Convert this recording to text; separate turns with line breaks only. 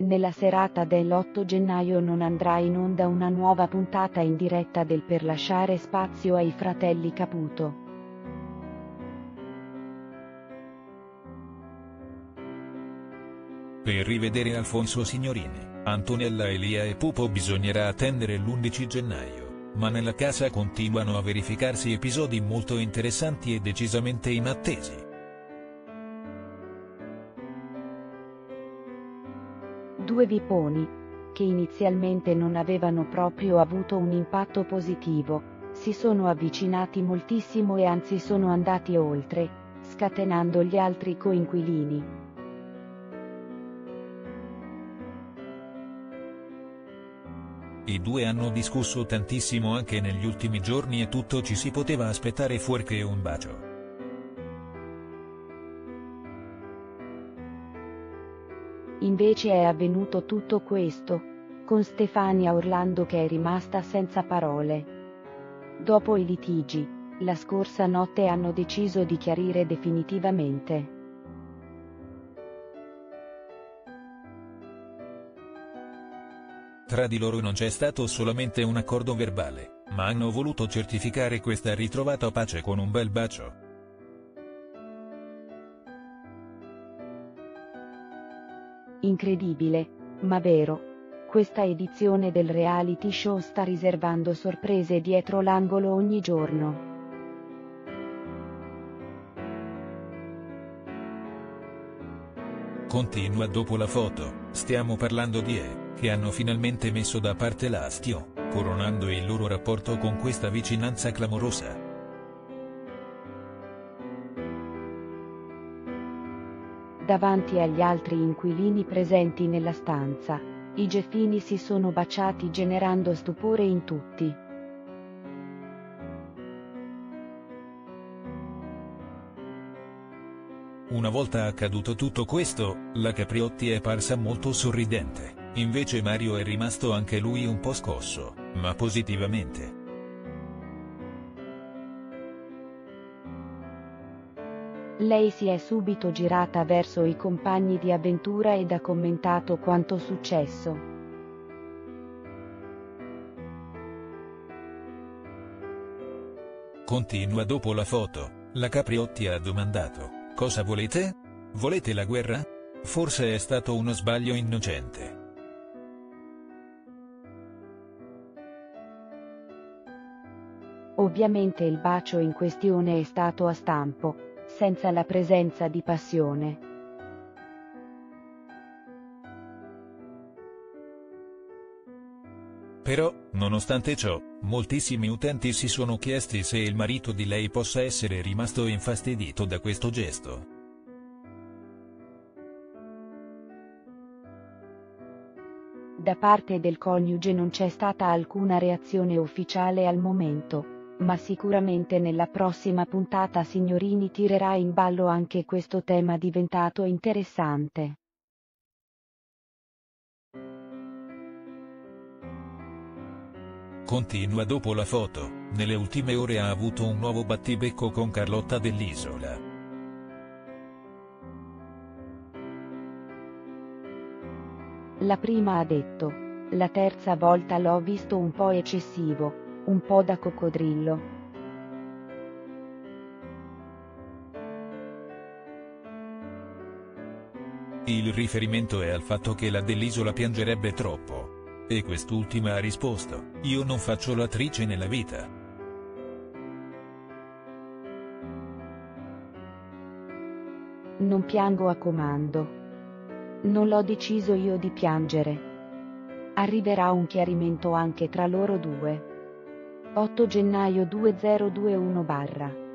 Nella serata dell'8 gennaio non andrà in onda una nuova puntata in diretta del Per lasciare spazio ai fratelli Caputo.
Per rivedere Alfonso Signorini, Antonella Elia e Pupo bisognerà attendere l'11 gennaio, ma nella casa continuano a verificarsi episodi molto interessanti e decisamente inattesi.
Due viponi, che inizialmente non avevano proprio avuto un impatto positivo, si sono avvicinati moltissimo e anzi sono andati oltre, scatenando gli altri coinquilini.
I due hanno discusso tantissimo anche negli ultimi giorni e tutto ci si poteva aspettare fuorché un bacio.
Invece è avvenuto tutto questo, con Stefania Orlando che è rimasta senza parole. Dopo i litigi, la scorsa notte hanno deciso di chiarire definitivamente.
Tra di loro non c'è stato solamente un accordo verbale, ma hanno voluto certificare questa ritrovata pace con un bel bacio.
Incredibile, ma vero. Questa edizione del reality show sta riservando sorprese dietro l'angolo ogni giorno.
Continua dopo la foto, stiamo parlando di E, che hanno finalmente messo da parte l'astio, coronando il loro rapporto con questa vicinanza clamorosa.
Davanti agli altri inquilini presenti nella stanza, i Geffini si sono baciati generando stupore in tutti.
Una volta accaduto tutto questo, la Capriotti è parsa molto sorridente, invece Mario è rimasto anche lui un po' scosso, ma positivamente.
Lei si è subito girata verso i compagni di avventura ed ha commentato quanto successo.
Continua dopo la foto, la Capriotti ha domandato, cosa volete? Volete la guerra? Forse è stato uno sbaglio innocente.
Ovviamente il bacio in questione è stato a stampo, senza la presenza di passione.
Però, nonostante ciò, moltissimi utenti si sono chiesti se il marito di lei possa essere rimasto infastidito da questo gesto.
Da parte del coniuge non c'è stata alcuna reazione ufficiale al momento, ma sicuramente nella prossima puntata Signorini tirerà in ballo anche questo tema diventato interessante.
Continua dopo la foto, nelle ultime ore ha avuto un nuovo battibecco con Carlotta dell'Isola.
La prima ha detto, la terza volta l'ho visto un po' eccessivo, un po' da coccodrillo.
Il riferimento è al fatto che la dell'isola piangerebbe troppo. E quest'ultima ha risposto, io non faccio l'attrice nella vita.
Non piango a comando. Non l'ho deciso io di piangere. Arriverà un chiarimento anche tra loro due. 8 gennaio 2021 barra.